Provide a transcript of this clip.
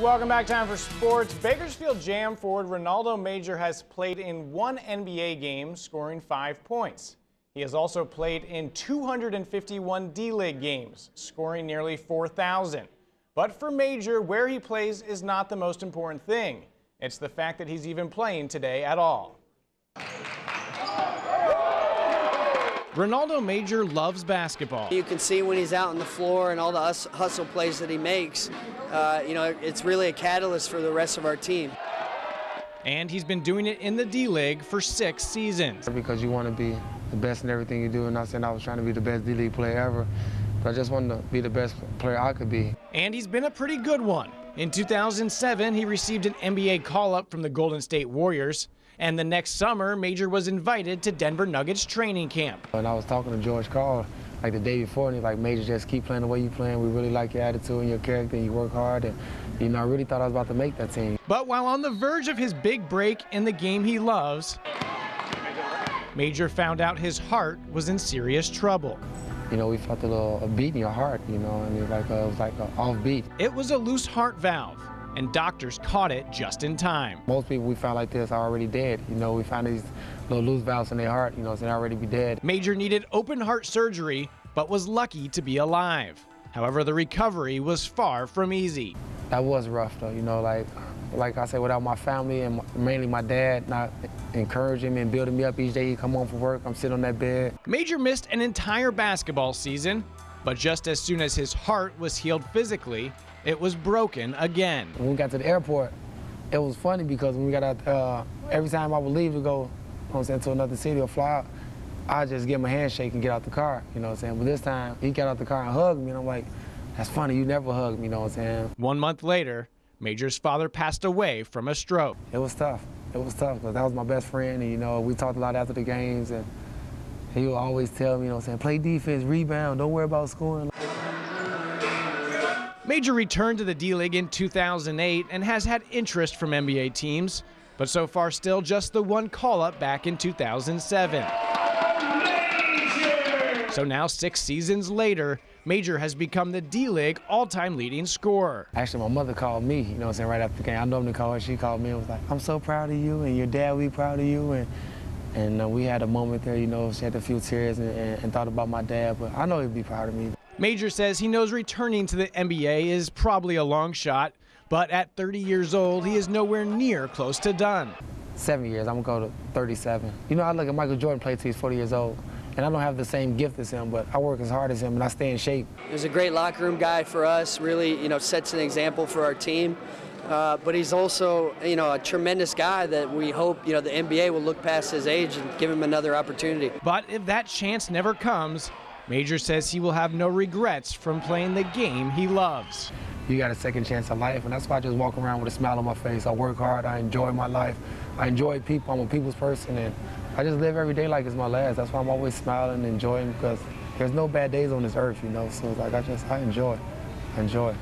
Welcome back. Time for sports. Bakersfield Jam forward Renaldo Major has played in one NBA game, scoring five points. He has also played in 251 D-League games, scoring nearly 4,000. But for Major, where he plays is not the most important thing. It's the fact that he's even playing today at all. Renaldo Major loves basketball. You can see when he's out on the floor and all the hustle plays that he makes. Uh, you know, it's really a catalyst for the rest of our team. And he's been doing it in the D League for six seasons. Because you want to be the best in everything you do, and not saying I was trying to be the best D League player ever, but I just wanted to be the best player I could be. And he's been a pretty good one. In 2007, he received an NBA call up from the Golden State Warriors. And the next summer, Major was invited to Denver Nuggets training camp. And I was talking to George Karl like the day before, and he's like, Major, just keep playing the way you playing. We really like your attitude and your character, and you work hard. And, you know, I really thought I was about to make that team. But while on the verge of his big break in the game he loves, Major found out his heart was in serious trouble. You know, we felt a little a beat in your heart, you know, and it was like a, it was like an off beat. It was a loose heart valve and doctors caught it just in time. Most people we found like this are already dead. You know, we found these little loose valves in their heart, you know, so they already be dead. Major needed open heart surgery, but was lucky to be alive. However, the recovery was far from easy. That was rough though, you know, like like I said, without my family and mainly my dad not encouraging me and building me up each day he come home from work, I'm sitting on that bed. Major missed an entire basketball season, but just as soon as his heart was healed physically, it was broken again. When we got to the airport, it was funny because when we got out, uh, every time I would leave to go, you know I'm saying, to another city or fly out, I just give him a handshake and get out the car, you know what I'm saying? But this time, he got out the car and hugged me, and I'm like, that's funny, you never hugged me, you know what I'm saying? One month later, Major's father passed away from a stroke. It was tough. It was tough because that was my best friend, and, you know, we talked a lot after the games, and he would always tell me, you know what I'm saying, play defense, rebound, don't worry about scoring. Major returned to the D-League in 2008 and has had interest from NBA teams, but so far still just the one call-up back in 2007. So now six seasons later, Major has become the D-League all-time leading scorer. Actually, my mother called me, you know I'm saying, right after the game. I normally call her. She called me and was like, I'm so proud of you, and your dad, we proud of you. And and uh, we had a moment there, you know, she had a few tears and, and, and thought about my dad, but I know he'd be proud of me. Major says he knows returning to the NBA is probably a long shot, but at 30 years old, he is nowhere near close to done. Seven years, I'm gonna go to 37. You know, I look at Michael Jordan play till he's 40 years old, and I don't have the same gift as him, but I work as hard as him and I stay in shape. He's a great locker room guy for us, really, you know, sets an example for our team. Uh, but he's also, you know, a tremendous guy that we hope, you know, the NBA will look past his age and give him another opportunity. But if that chance never comes, Major says he will have no regrets from playing the game he loves. You got a second chance of life, and that's why I just walk around with a smile on my face. I work hard, I enjoy my life, I enjoy people, I'm a people's person, and I just live every day like it's my last. That's why I'm always smiling and enjoying because there's no bad days on this earth, you know, so like I just, I enjoy, I enjoy.